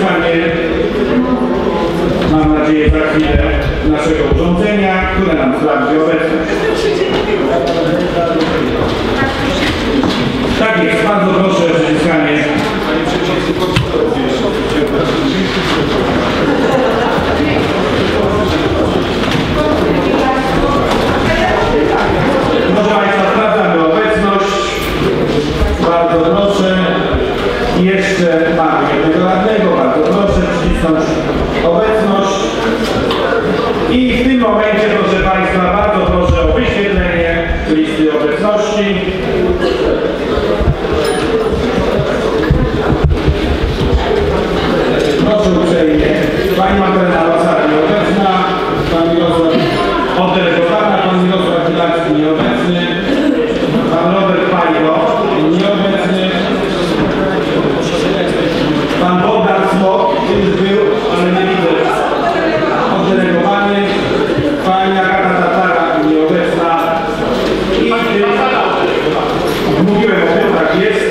uzyskanie, mam nadzieję, za chwilę naszego urządzenia, które nam sprawdzi obecność. Tak jest, bardzo proszę o uzyskanie Proszę Państwa, sprawdzamy obecność. Bardzo proszę. Jeszcze mamy jednego radnego obecność. I w tym momencie, proszę Państwa, bardzo proszę o wyświetlenie listy obecności. Proszę uprzejmie, Pani Magdalena Wacarni obecna, Pan Mirosław Odelekowata, Pan Mirosław Pilarski nieobecny. Muy bien, gracias.